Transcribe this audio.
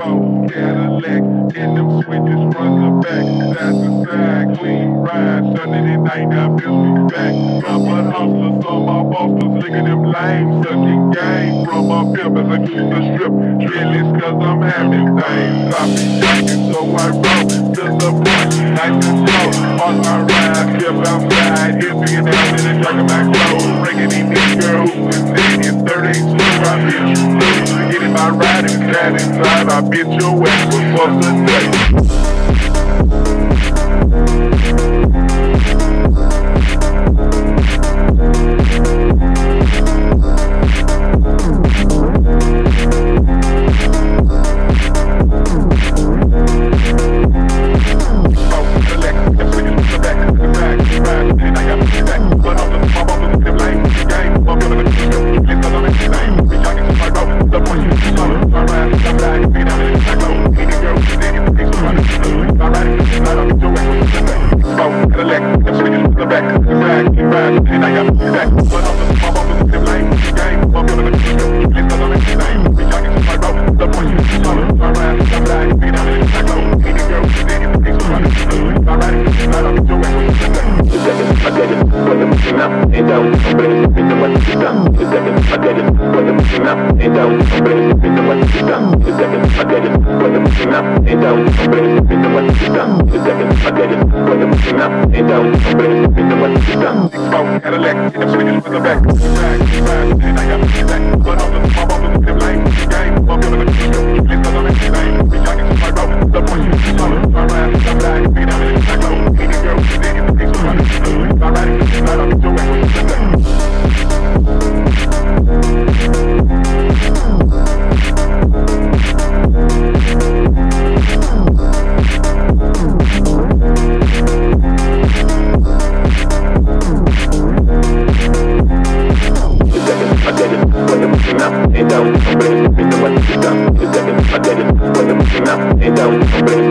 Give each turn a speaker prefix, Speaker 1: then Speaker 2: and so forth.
Speaker 1: four Cadillac, in them switches front to back, side to side, clean ride. Sunday night, now miss me back. Rubber hustlers on my bosses, at them lame, sucking game from my pimpers. I use the strip, drillers, cause I'm having things. I be jacking, so I roll to the point, nice and slow. My ride, step outside, hit me and out in the jack of my clothes. Bringing in this girl who is in 32, I bitch you lose. Getting my ride inside, inside, I bitch your ass was supposed to What? мужчина Не дал компромисс, виноват всегда Ты сами Магарин, Коля мужчина Не дал компромисс, виноват всегда Ты сами Магарин, Коля мужчина Не дал компромисс, виноват всегда Ты сами Магарин, Коля мужчина Не дал компромисс, виноват всегда Six-boat Cadillac, in the swingers with the back Back, back, and I got
Speaker 2: hombre.